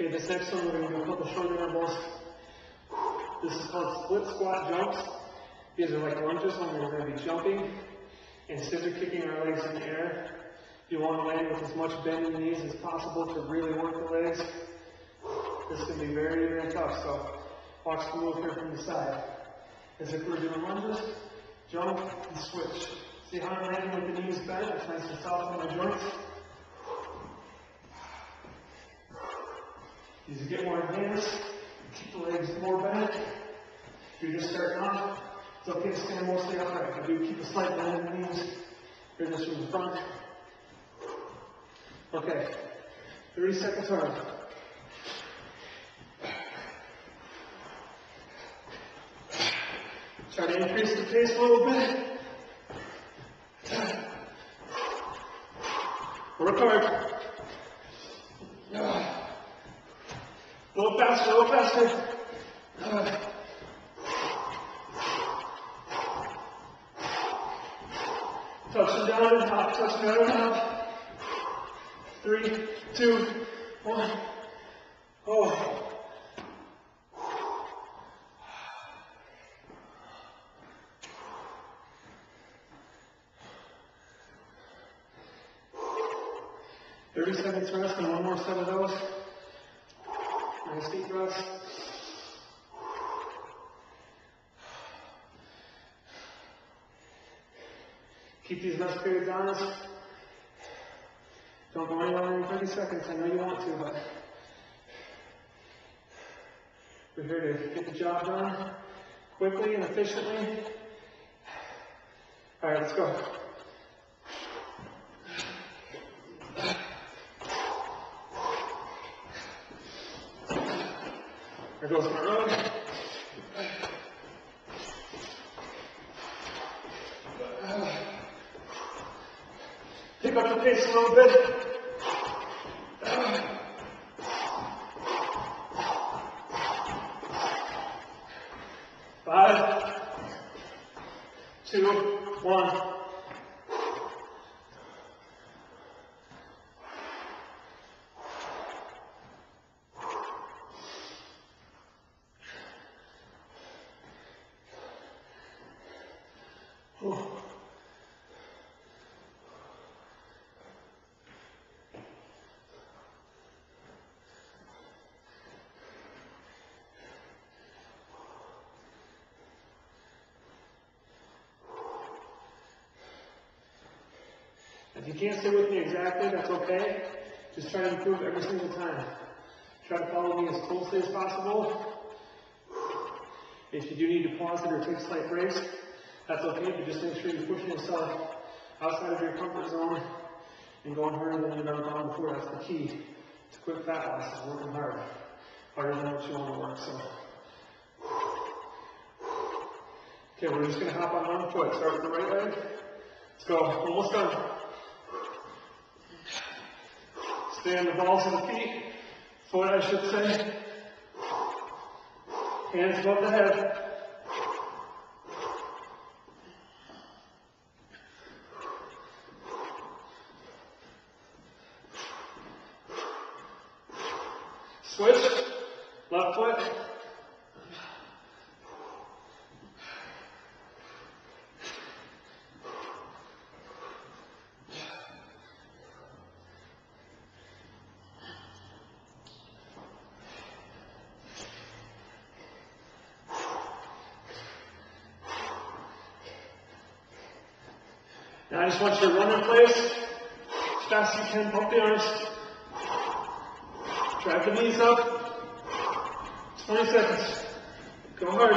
Okay, this next one, we're gonna do a couple shoulder intervals. This is called split squat jumps. These are like lunges when we're gonna be jumping and scissor kicking our legs in the air. You wanna land with as much bend in the knees as possible to really work the legs. This can be very, very tough, so watch the move here from the side. As if we're doing lunges, jump and switch. See how I'm landing with the knees bent? It's nice and soft on my joints. As you get more advanced, keep the legs more bent. If you're just starting off, it's okay to stand mostly upright. I do keep a slight bend in the knees. Here this from the front. Okay. 30 seconds hard. Try to increase the pace a little bit. Work hard. Little faster, a little faster. Touching down and up, touching down and up. Three, two, one. Oh. Thirty seconds rest and one more set of those. Keep these rest periods honest. Don't go any longer than 30 seconds. I know you want to, but we're here to get the job done quickly and efficiently. All right, let's go. There goes my road. Pick up the pace a little bit. Five, two, one. If you can't stay with me exactly, that's okay. Just try to improve every single time. Try to follow me as closely as possible. If you do need to pause it or take a slight breaks, that's okay, but just make sure you're pushing yourself outside of your comfort zone and going harder than you've ever gone before. That's the key to quick fat loss is working hard. Harder than what you want to work, so. Okay, we're just gonna hop on one foot. Start with the right leg. Let's go. Almost done. Stay on the balls of the feet. Foot, I should say. Hands above the head. Switch. Left foot. Now I just want you to run in place as fast as you can. Pump the arms. Drag the knees up. 20 seconds. Go hard.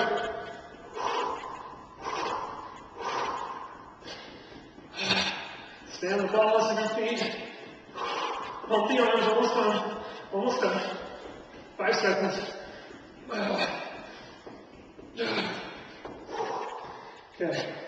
Stay on the balls of your feet. Pump the arms. Almost done. Almost done. Five seconds. Okay.